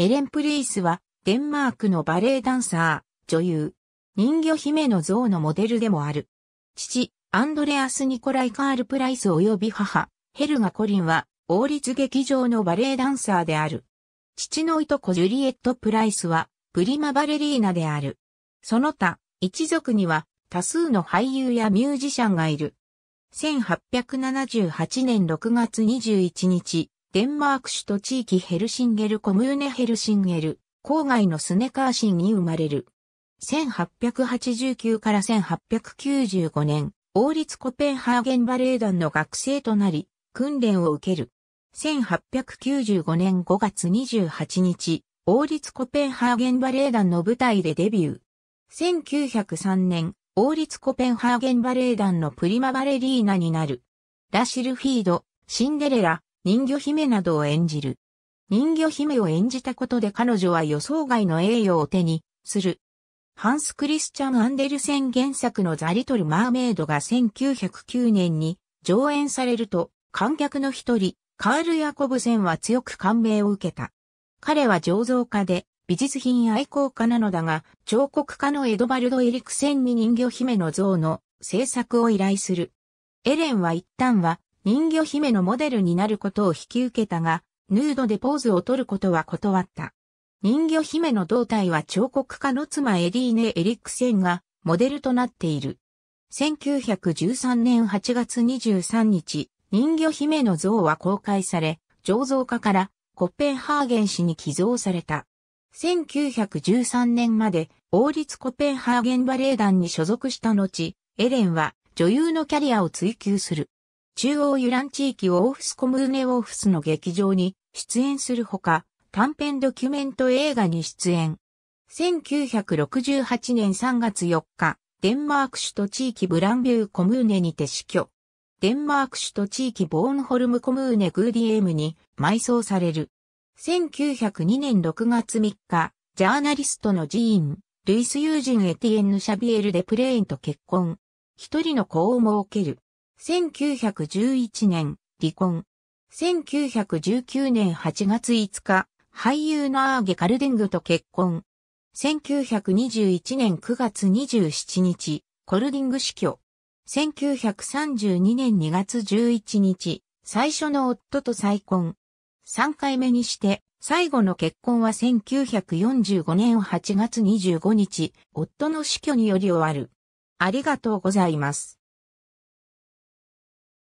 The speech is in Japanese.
エレン・プリースは、デンマークのバレエダンサー、女優、人魚姫の像のモデルでもある。父、アンドレアス・ニコライ・カール・プライス及び母、ヘルガ・コリンは、王立劇場のバレエダンサーである。父のいとこジュリエット・プライスは、プリマバレリーナである。その他、一族には、多数の俳優やミュージシャンがいる。1878年6月21日、デンマーク首都地域ヘルシンゲルコムーネヘルシンゲル、郊外のスネカーシンに生まれる。1889から1895年、王立コペンハーゲンバレエ団の学生となり、訓練を受ける。1895年5月28日、王立コペンハーゲンバレエ団の舞台でデビュー。1903年、王立コペンハーゲンバレエ団のプリマバレリーナになる。ラシルフィード、シンデレラ、人魚姫などを演じる。人魚姫を演じたことで彼女は予想外の栄誉を手にする。ハンス・クリスチャン・アンデルセン原作のザ・リトル・マーメイドが1909年に上演されると、観客の一人、カール・ヤコブセンは強く感銘を受けた。彼は醸造家で美術品愛好家なのだが、彫刻家のエドバルド・エリクセンに人魚姫の像の制作を依頼する。エレンは一旦は人魚姫のモデルになることを引き受けたが、ヌードでポーズを取ることは断った。人魚姫の胴体は彫刻家の妻エディーネ・エリックセンがモデルとなっている。1913年8月23日、人魚姫の像は公開され、醸造家からコッペンハーゲン市に寄贈された。1913年まで王立コペンハーゲンバレエ団に所属した後、エレンは女優のキャリアを追求する。中央ユラン地域オーフスコムーネオーフスの劇場に出演するほか、短編ドキュメント映画に出演。1968年3月4日、デンマーク首都地域ブランビューコムーネにて死去。デンマーク首都地域ボーンホルムコムーネグーディエムに埋葬される。1902年6月3日、ジャーナリストのジーン、ルイス・ユージン・エティエンヌ・シャビエル・デ・プレーンと結婚。一人の子を設ける。1911年、離婚。1919年8月5日、俳優のアーゲ・カルデングと結婚。1921年9月27日、コルディング死去。1932年2月11日、最初の夫と再婚。3回目にして、最後の結婚は1945年8月25日、夫の死去により終わる。ありがとうございます。